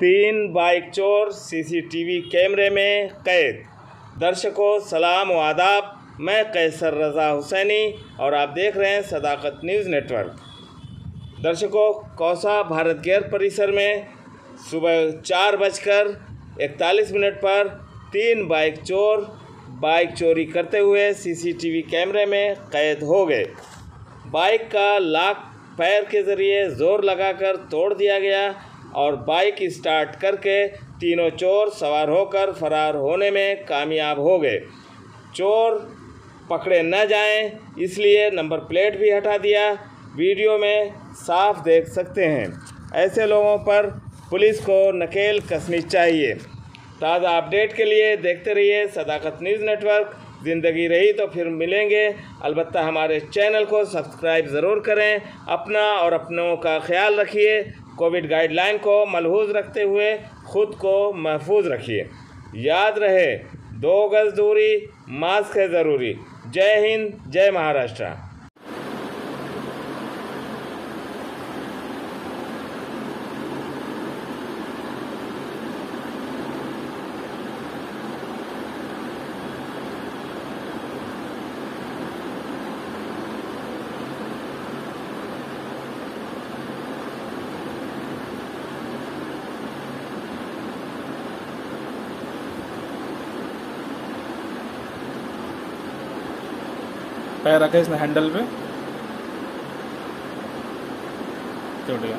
तीन बाइक चोर, सीसीटीवी कैमरे में कैद। दर्शकों, सलाम आदाब। मैं कैसर रज़ा हुसैनी और आप देख रहे हैं सदाकत न्यूज़ नेटवर्क। दर्शकों, कौसा भारत गैर परिसर में सुबह चार बजकर इकतालीस मिनट पर तीन बाइक चोर, बाइक चोरी करते हुए सीसीटीवी कैमरे में कैद हो गए। बाइक का लाख पैर के ज़रिए ज़ोर लगाकर तोड़ दिया गया और बाइक स्टार्ट करके तीनों चोर सवार होकर फरार होने में कामयाब हो गए। चोर पकड़े न जाएँ, इसलिए नंबर प्लेट भी हटा दिया। वीडियो में साफ़ देख सकते हैं। ऐसे लोगों पर पुलिस को नकेल कसनी चाहिए। ताज़ा अपडेट के लिए देखते रहिए सदाकत न्यूज़ नेटवर्क। ज़िंदगी रही तो फिर मिलेंगे। अलबत्त हमारे चैनल को सब्सक्राइब ज़रूर करें। अपना और अपनों का ख्याल रखिए। कोविड गाइडलाइन को मलहूज रखते हुए ख़ुद को महफूज रखिए। याद रहे, दो गज़ दूरी, मास्क है ज़रूरी। जय हिंद, जय महाराष्ट्र। पैर रखे इसमें हैंडल पे। टूट गया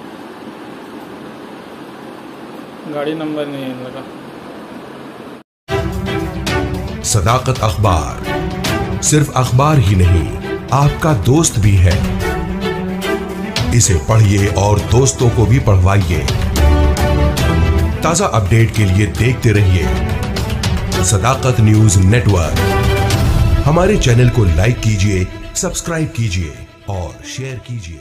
गाड़ी नंबर नहीं है लगा सदाकत अखबार। सिर्फ़ अखबार ही नहीं, आपका दोस्त भी है। इसे पढ़िए और दोस्तों को भी पढ़वाइए। ताज़ा अपडेट के लिए देखते रहिए। Sadaqat news network. हमारे चैनल को लाइक कीजिए, सब्सक्राइब कीजिए और शेयर कीजिए।